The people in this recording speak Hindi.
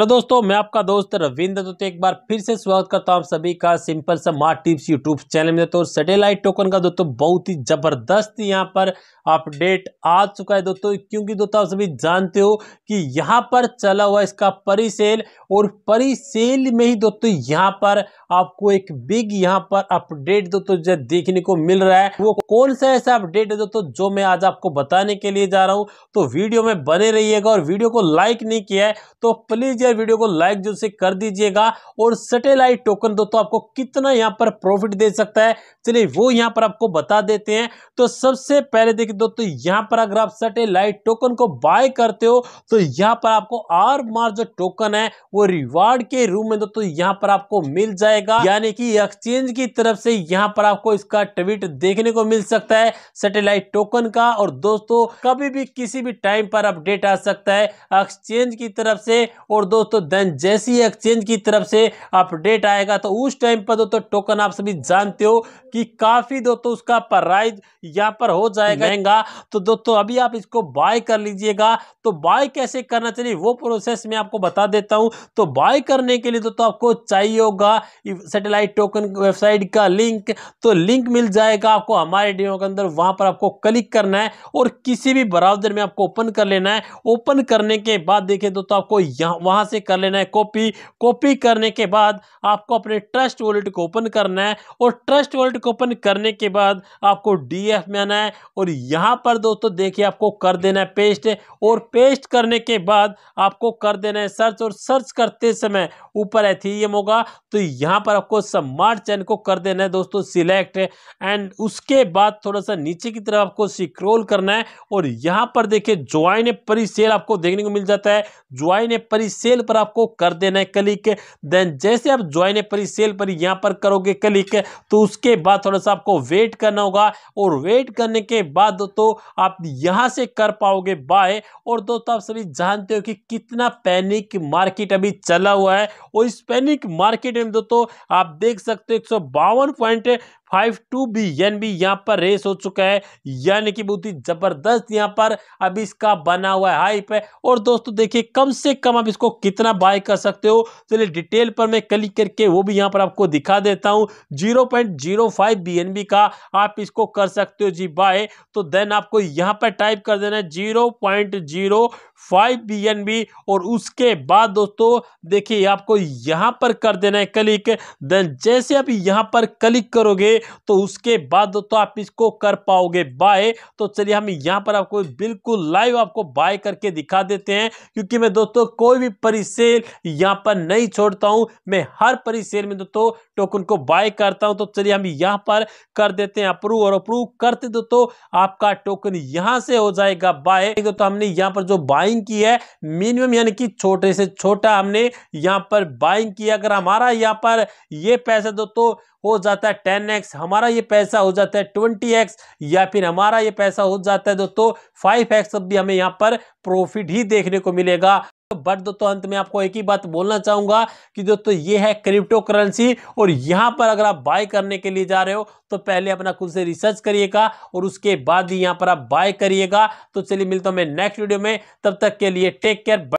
हेलो दोस्तों, मैं आपका दोस्त रविंद्र तो एक बार फिर से स्वागत करता हूँ आप सभी का सिंपल सा मार्ट टिप्स यूट्यूब चैनल में। तो सैटेलाइट टोकन का दोस्तों, बहुत ही ज़बरदस्त यहाँ पर अपडेट आ चुका है दोस्तों। क्योंकि दोस्तों, आप सभी जानते हो कि यहाँ पर चला हुआ इसका परिसेल और परिसेल में ही दोस्तों, यहाँ पर आपको एक बिग यहाँ पर अपडेट दोस्तों, जो देखने को मिल रहा है। वो कौन सा ऐसा अपडेट है दोस्तों, जो मैं आज आपको बताने के लिए जा रहा हूँ। तो वीडियो में बने रहिएगा और वीडियो को लाइक नहीं किया है तो प्लीज़ यार वीडियो को लाइक जो से कर दीजिएगा और सैटेलाइट टोकन दोस्तों आपको कितना यहाँ पर प्रॉफिट दे सकता है, चलिए वो यहाँ पर आपको बता देते हैं। तो सबसे पहले देखिए दोस्तों, यहाँ पर अगर आप सैटेलाइट टोकन को बाय करते हो तो यहाँ पर आपको आर मार जो टोकन है, वो रिवार्ड के रूप में दोस्तों यहाँ पर आपको मिल जाएगा। यानी कि एक्सचेंज की तरफ़ से यहाँ पर आपको इसका ट्वीट देखने को मिल सकता है सैटेलाइट टोकन का। और दोस्तों, कभी भी किसी भी टाइम पर अपडेट आ सकता है एक्सचेंज की तरफ़ से। और दोस्तों देन जैसी एक्सचेंज की तरफ़ से अपडेट आएगा तो उस टाइम पर दोस्तों टोकन आप सभी जानते हो कि काफ़ी दोस्तों उसका प्राइस यहाँ पर हो जाएगा, महँगा। तो दोस्तों, अभी आप इसको बाय कर लीजिएगा। तो बाय कैसे करना चाहिए, वो प्रोसेस मैं आपको बता देता हूँ। तो बाय करने के लिए दोस्तों आपको चाहिए होगा सैटेलाइट टोकन वेबसाइट का लिंक तो लिंक मिल जाएगा आपको हमारे वीडियो के अंदर, वहाँ पर आपको क्लिक करना है और किसी भी ब्राउज़र में आपको ओपन कर लेना है। ओपन करने के बाद देखिए दोस्तों, आपको यहाँ, वहाँ से कर लेना है कॉपी। कॉपी करने के बाद आपको अपने ट्रस्ट वॉलेट को ओपन करना है और ट्रस्ट वॉलेट को ओपन करने के बाद आपको डीएफ में आना है और यहाँ पर दोस्तों देखिए आपको कर देना है पेस्ट और पेस्ट करने के बाद आपको कर देना है सर्च और सर्च करते समय ऊपर एथीरियम होगा। तो यहाँ पर आपको स्मार्ट चैन को कर देना है दोस्तों सिलेक्ट एंड उसके बाद थोड़ा सा नीचे की तरफ़ आपको स्क्रॉल करना है और यहाँ पर देखिए ज्वाइन ए परी सेल आपको देखने को मिल जाता है। ज्वाइन ए परी सेल पर आपको कर देना है क्लिक देन जैसे आप ज्वाइन ए परी सेल पर यहाँ पर करोगे क्लिक तो उसके बाद थोड़ा सा आपको वेट करना होगा। और वेट करने के बाद दोस्तों, आप यहाँ से कर पाओगे बाय और दोस्तों, आप सभी जानते हो कि कितना पैनिक मार्केट अभी चला हुआ है। और इस पैनिक मार्केट में दोस्तों, आप देख सकते हो एक सौ बावन point five two B N B यहाँ पर रेस हो चुका है। यानी कि बहुत ही ज़बरदस्त यहाँ पर अभी इसका बना हुआ है हाइप है और दोस्तों, देखिए, कम से कम आप इसको कितना बाय कर सकते हो? चलिए डिटेल पर मैं क्लिक करके वो भी यहाँ पर आपको दिखा देता हूँ। Zero point zero five B N B का आप इसको कर सकते हो जी बाय तो देन आपको यहाँ पर टाइप कर देना है zero point zero five B N B और उसके बाद दोस्तों देखिए आपको यहाँ पर कर देना है क्लिक देन जैसे आप यहाँ पर क्लिक करोगे तो उसके बाद दोस्तों आप इसको कर पाओगे बाय तो चलिए हम यहाँ पर आपको बिल्कुल लाइव आपको बाय करके दिखा देते हैं। क्योंकि मैं दोस्तों कोई भी परिसेल यहाँ पर नहीं छोड़ता हूँ। मैं हर परिसेल में दोस्तों टोकन को बाय करता हूँ। तो चलिए हम यहाँ पर कर देते हैं अप्रूव और अप्रूव करते दोस्तों। आपका टोकन यहाँ से हो जाएगा बाय तो हमने यहाँ पर जो बाइंग की है मिनिमम यानी कि छोटे से छोटा हमने यहाँ पर बाइंग किया। अगर हमारा यहाँ पर ये पैसा दोस्तों हो जाता है टेन एक्स हमारा ये पैसा हो जाता है ट्वेंटी एक्स या फिर हमारा ये पैसा हो जाता है दोस्तों फाइव एक्स भी हमें यहाँ पर प्रॉफिट ही देखने को मिलेगा। बट दोस्तों अंत में आपको एक ही बात बोलना चाहूँगा कि दोस्तों, ये है क्रिप्टो करेंसी और यहाँ पर अगर आप बाय करने के लिए जा रहे हो तो पहले अपना खुद से रिसर्च करिएगा और उसके बाद ही यहाँ पर आप बाय करिएगा। तो चलिए मिलता हूँ मैं नेक्स्ट वीडियो में, तब तक के लिए टेक केयर